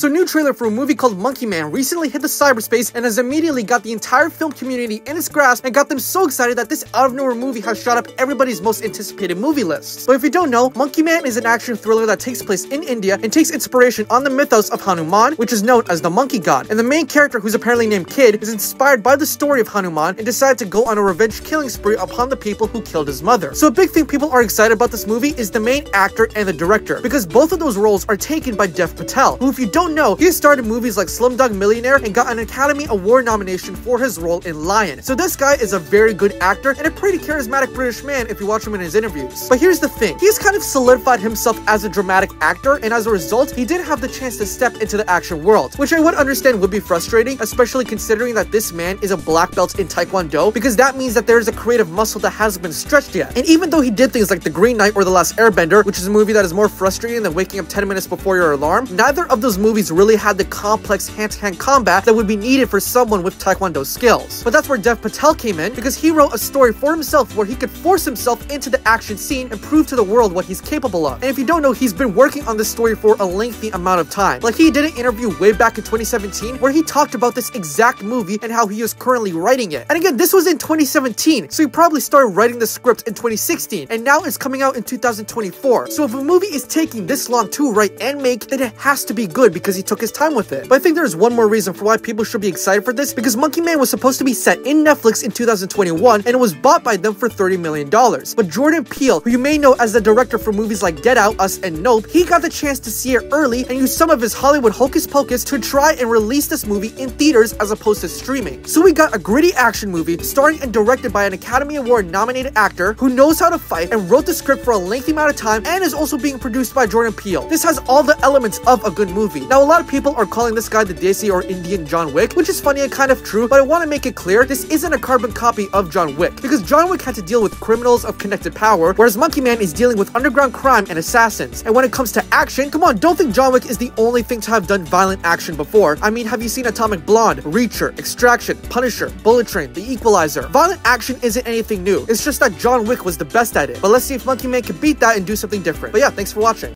So new trailer for a movie called Monkey Man recently hit the cyberspace and has immediately got the entire film community in its grasp and got them so excited that this out of nowhere movie has shot up everybody's most anticipated movie list. But if you don't know, Monkey Man is an action thriller that takes place in India and takes inspiration on the mythos of Hanuman, which is known as the monkey god. And the main character, who's apparently named Kid, is inspired by the story of Hanuman and decided to go on a revenge killing spree upon the people who killed his mother. So a big thing people are excited about this movie is the main actor and the director, because both of those roles are taken by Dev Patel, who if you don't know, he started movies like Slumdog Millionaire and got an Academy Award nomination for his role in Lion. So this guy is a very good actor and a pretty charismatic British man if you watch him in his interviews. But here's the thing, he's kind of solidified himself as a dramatic actor and as a result, he did have the chance to step into the action world, which I would understand would be frustrating, especially considering that this man is a black belt in Taekwondo, because that means that there's a creative muscle that hasn't been stretched yet. And even though he did things like The Green Knight or The Last Airbender, which is a movie that is more frustrating than waking up 10 minutes before your alarm, neither of those movies really had the complex hand-to-hand -hand combat that would be needed for someone with Taekwondo skills. But that's where Dev Patel came in, because he wrote a story for himself where he could force himself into the action scene and prove to the world what he's capable of. And if you don't know, he's been working on this story for a lengthy amount of time. Like he did an interview way back in 2017 where he talked about this exact movie and how he is currently writing it. And again, this was in 2017, so he probably started writing the script in 2016, and now it's coming out in 2024. So if a movie is taking this long to write and make, then it has to be good because he took his time with it. But I think there's one more reason for why people should be excited for this, because Monkey Man was supposed to be set in Netflix in 2021, and it was bought by them for $30 million. But Jordan Peele, who you may know as the director for movies like Get Out, Us, and Nope, he got the chance to see it early and use some of his Hollywood hocus pocus to try and release this movie in theaters as opposed to streaming. So we got a gritty action movie starring and directed by an Academy Award nominated actor who knows how to fight and wrote the script for a lengthy amount of time and is also being produced by Jordan Peele. This has all the elements of a good movie. Now, a lot of people are calling this guy the Desi or Indian John Wick, which is funny and kind of true, but I want to make it clear this isn't a carbon copy of John Wick, because John Wick had to deal with criminals of connected power, whereas Monkey Man is dealing with underground crime and assassins. And when it comes to action, come on, don't think John Wick is the only thing to have done violent action before. I mean, have you seen Atomic Blonde, Reacher, Extraction, Punisher, Bullet Train, The Equalizer? Violent action isn't anything new. It's just that John Wick was the best at it. But let's see if Monkey Man can beat that and do something different. But yeah, thanks for watching.